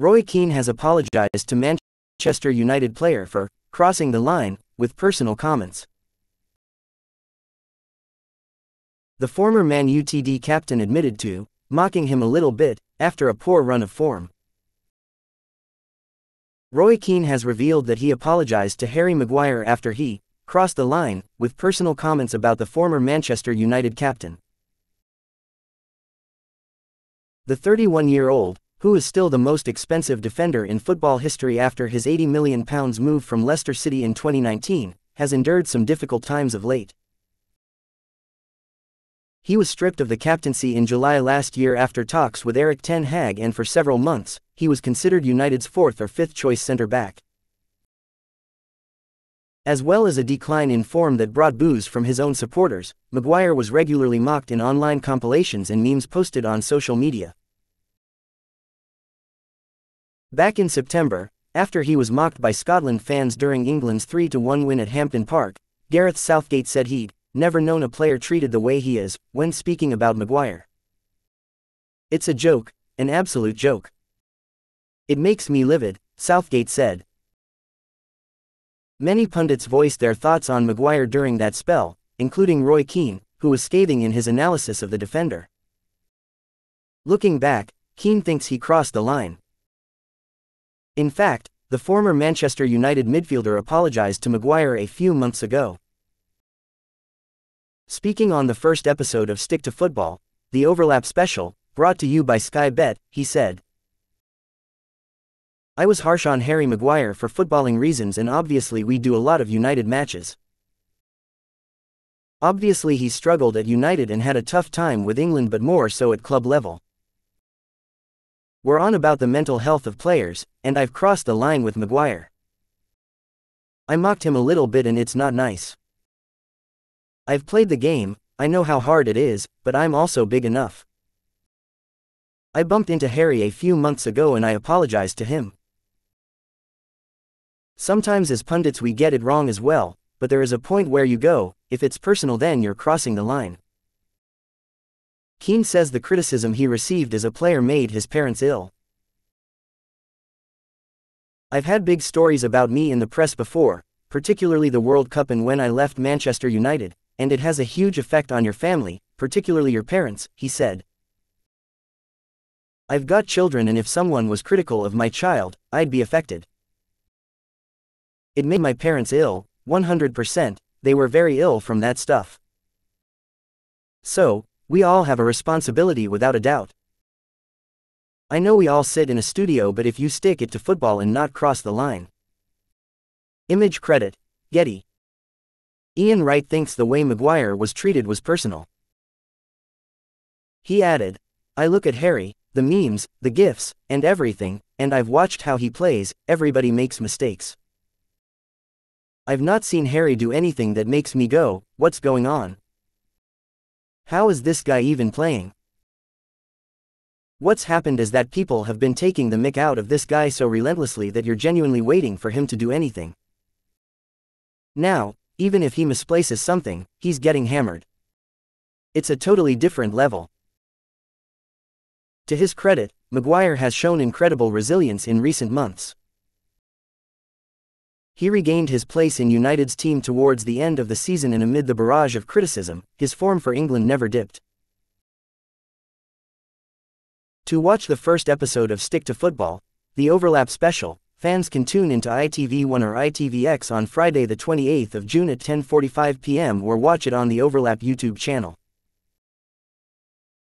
Roy Keane has apologized to Manchester United player for crossing the line with personal comments. The former Man UTD captain admitted to mocking him a little bit after a poor run of form. Roy Keane has revealed that he apologized to Harry Maguire after he crossed the line with personal comments about the former Manchester United captain. The 31 year old, who is still the most expensive defender in football history after his £80 million move from Leicester City in 2019, has endured some difficult times of late. He was stripped of the captaincy in July last year after talks with Erik Ten Hag and for several months, he was considered United's fourth or fifth choice centre-back. As well as a decline in form that brought boos from his own supporters, Maguire was regularly mocked in online compilations and memes posted on social media. Back in September, after he was mocked by Scotland fans during England's 3-1 win at Hampden Park, Gareth Southgate said he'd never known a player treated the way he is when speaking about Maguire. It's a joke, an absolute joke. It makes me livid, Southgate said. Many pundits voiced their thoughts on Maguire during that spell, including Roy Keane, who was scathing in his analysis of the defender. Looking back, Keane thinks he crossed the line. In fact, the former Manchester United midfielder apologized to Maguire a few months ago. Speaking on the first episode of Stick to Football, the Overlap special, brought to you by Sky Bet, he said, I was harsh on Harry Maguire for footballing reasons and obviously we do a lot of United matches. Obviously he struggled at United and had a tough time with England but more so at club level. We're on about the mental health of players, and I've crossed the line with Maguire. I mocked him a little bit and it's not nice. I've played the game, I know how hard it is, but I'm also big enough. I bumped into Harry a few months ago and I apologized to him. Sometimes as pundits we get it wrong as well, but there is a point where you go, if it's personal then you're crossing the line. Keane says the criticism he received as a player made his parents ill. I've had big stories about me in the press before, particularly the World Cup and when I left Manchester United, and it has a huge effect on your family, particularly your parents, he said. I've got children and if someone was critical of my child, I'd be affected. It made my parents ill, 100%, they were very ill from that stuff. So, we all have a responsibility without a doubt. I know we all sit in a studio but if you stick it to football and not cross the line. Image credit, Getty. Ian Wright thinks the way Maguire was treated was personal. He added, I look at Harry, the memes, the gifs, and everything, and I've watched how he plays, everybody makes mistakes. I've not seen Harry do anything that makes me go, what's going on? How is this guy even playing? What's happened is that people have been taking the mick out of this guy so relentlessly that you're genuinely waiting for him to do anything. Now, even if he misplaces something, he's getting hammered. It's a totally different level. To his credit, Maguire has shown incredible resilience in recent months. He regained his place in United's team towards the end of the season and amid the barrage of criticism, his form for England never dipped. To watch the first episode of Stick to Football, the Overlap special, fans can tune into ITV1 or ITVX on Friday the 28th of June at 10:45 p.m. or watch it on the Overlap YouTube channel.